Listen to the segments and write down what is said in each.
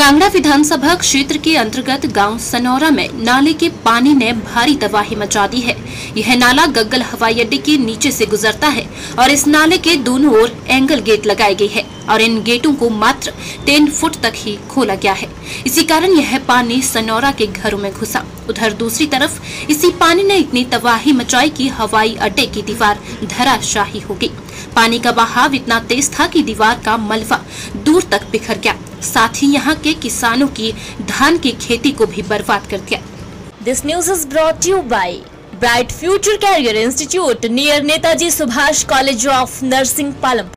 कांगड़ा विधानसभा क्षेत्र के अंतर्गत गाँव सनौरा में नाले के पानी ने भारी तबाही मचा दी है। यह नाला गग्गल हवाई अड्डे के नीचे से गुजरता है और इस नाले के दोनों ओर एंगल गेट लगाए गए हैं और इन गेटों को मात्र टेन फुट तक ही खोला गया है। इसी कारण यह पानी सनौरा के घरों में घुसा। उधर दूसरी तरफ़ इसी पानी ने इतनी तबाही मचाई कि हवाई अड्डे की दीवार धराशाही हो गई। पानी का बहाव इतना तेज था कि दीवार का मलबा दूर तक बिखर गया। साथ ही यहाँ के किसानों की धान की खेती को भी बर्बाद कर दिया। This news is brought you by bright future career institute near Netaji Subhash college of nursing Palam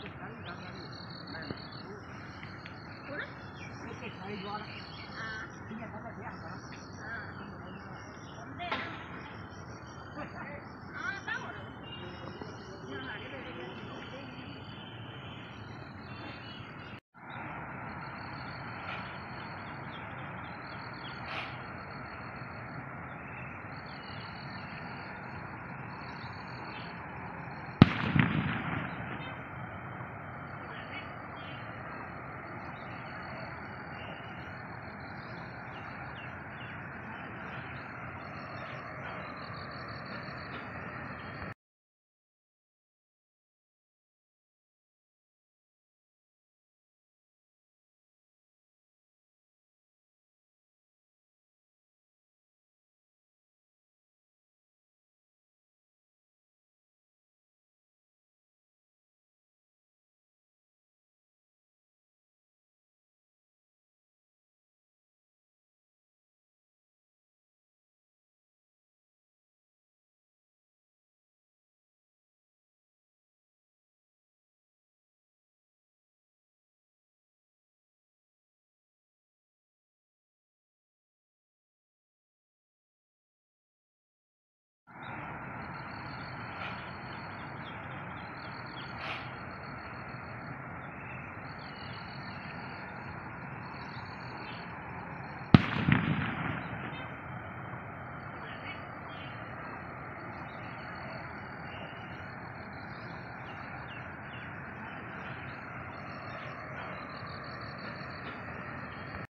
What?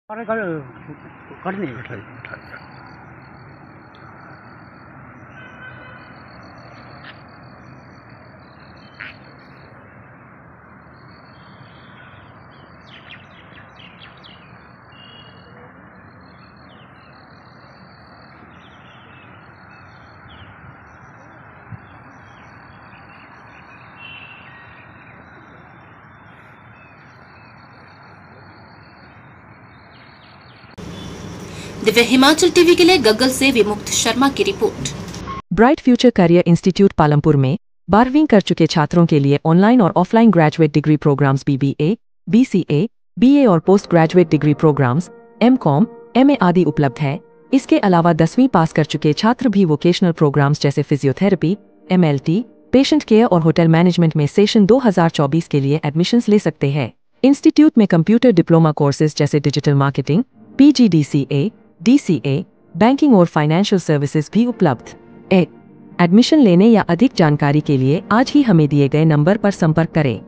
あれから、わかんないです。दिव्य Himachal TV के लिए गग्गल से विमुक्त शर्मा की report. Bright future career institute Palampur में बारहवीं कर चुके छात्रों के लिए ऑनलाइन और offline graduate degree programs BBA, BCA, BA और post graduate degree programs M com M आदि उपलब्ध है। इसके अलावा दसवीं पास कर चुके छात्र भी वोकेशनल प्रोग्राम्स जैसे फिजियोथेरेपी एमएलटी पेशेंट केयर और होटल मैनेजमेंट में सेशन 2024 के लिए एडमिशन्स ले सकते हैं। इंस्टीट्यूट में कंप्यूटर डिप्लोमा कोर्सेज जैसे digital marketing PGDCA DCA banking और फाइनेंशियल सर्विसेज़ भी उपलब्ध। एडमिशन लेने या अधिक जानकारी के लिए आज ही हमें दिए गए नंबर पर संपर्क करें।